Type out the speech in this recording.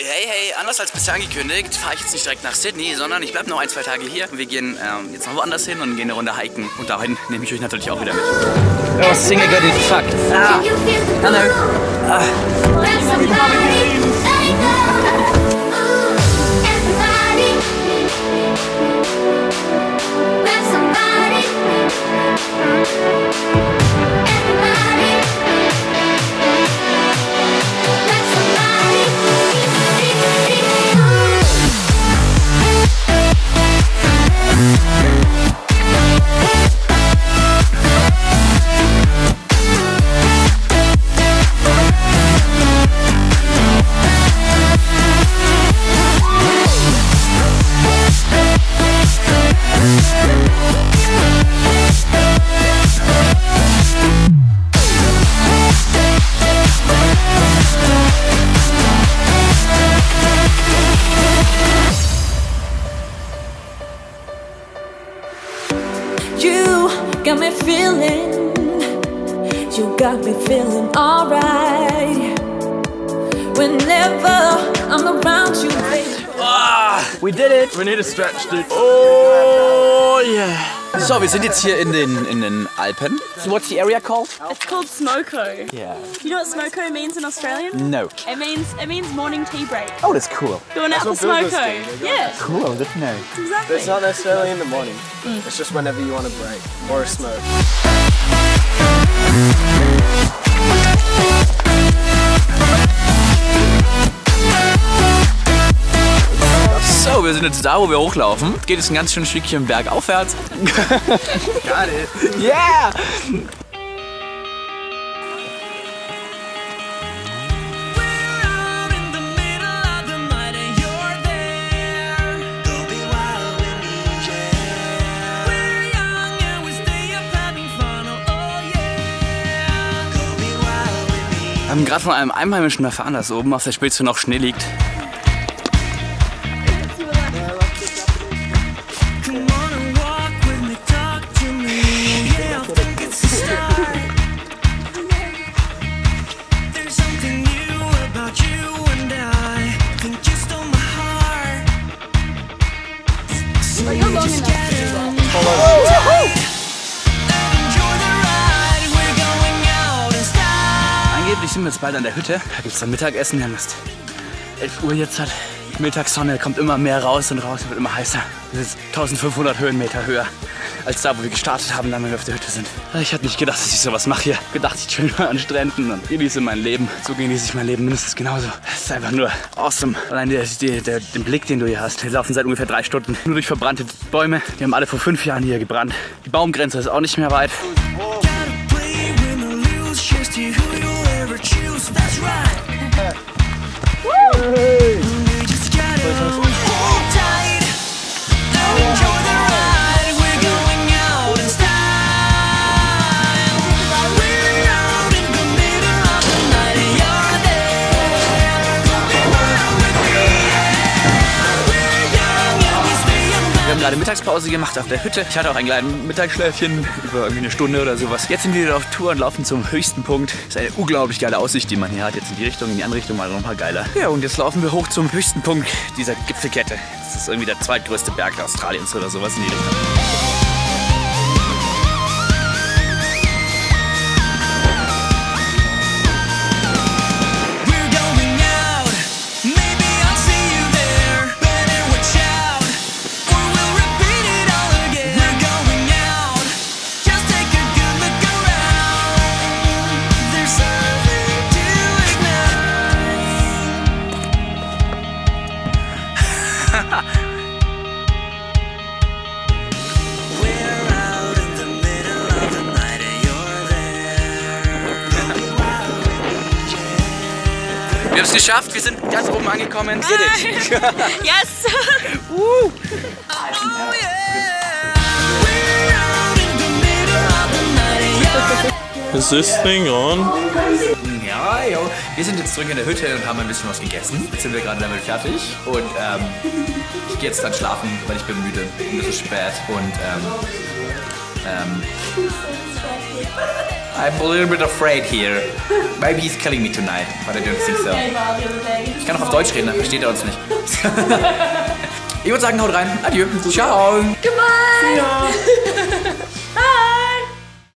Hey, hey, anders als bisher angekündigt, fahre ich jetzt nicht direkt nach Sydney, sondern ich bleibe noch ein, zwei Tage hier. Wir gehen ähm, jetzt noch woanders hin und gehen eine Runde hiken. Und dahin nehme ich euch natürlich auch wieder mit. Oh, Single Girl, fuck. Ah. Hello. Ah. Got me feeling, you got me feeling alright. Whenever I'm around you, baby. Ah. We did it! We need a stretch, dude. Oh, yeah. So, wir sind jetzt hier in den, in den Alpen. So what's the area called? It's called smoko. Yeah. You know what smoko means in Australian? No. It means it means morning tea break. Oh, that's cool. Going out for what Bill was smoko. doing. They Yeah, Cool, good to know. exactly. It's not necessarily in the morning. Mm. It's just whenever you want a break or a smoke. Wir sind jetzt da, wo wir hochlaufen. Geht jetzt ein ganz schönes Stückchen bergaufwärts. Got it. Yeah! Wir haben gerade von einem Einheimischen erfahren, dass oben auf der Spitze noch Schnee liegt. Angeblich sind wir jetzt bald an der Hütte. Da gibt es dann Mittagessen. Wir haben erst 11 Uhr jetzt. Hat. Mittagssonne kommt immer mehr raus und raus, wird immer heißer. Das ist 1500 Höhenmeter höher als da, wo wir gestartet haben, wenn wir auf der Hütte sind. Ich hatte nicht gedacht, dass ich sowas mache hier. Gedacht, ich chill mal an Stränden und genieße mein Leben. So genieße ich mein Leben mindestens genauso. Es ist einfach nur awesome. Allein der, der, der, den Blick, den du hier hast. Wir laufen seit ungefähr drei Stunden nur durch verbrannte Bäume. Die haben alle vor fünf Jahren hier gebrannt. Die Baumgrenze ist auch nicht mehr weit. Wir haben gerade Mittagspause gemacht auf der Hütte. Ich hatte auch ein kleines Mittagsschläfchen über irgendwie eine Stunde oder sowas. Jetzt sind wir wieder auf Tour und laufen zum höchsten Punkt. Das ist eine unglaublich geile Aussicht, die man hier hat. Jetzt in die Richtung, in die andere Richtung mal noch ein paar geiler. Ja, und jetzt laufen wir hoch zum höchsten Punkt dieser Gipfelkette. Das ist irgendwie der zweitgrößte Berg Australiens oder sowas in die Richtung. Wir haben es geschafft, wir sind ganz oben angekommen. Did it. yes. Is this thing on? Ja, jo. Wir sind jetzt zurück in der Hütte und haben ein bisschen was gegessen. Jetzt sind wir gerade damit fertig und ähm, ich gehe jetzt dann schlafen, weil ich bin müde und es ist spät und ähm, Um, I'm a little bit afraid here. Maybe he's killing me tonight, but I don't think so. Ich kann auch auf Deutsch reden, dann versteht er uns nicht. ich würde sagen, haut rein. Adieu. Ciao. Goodbye.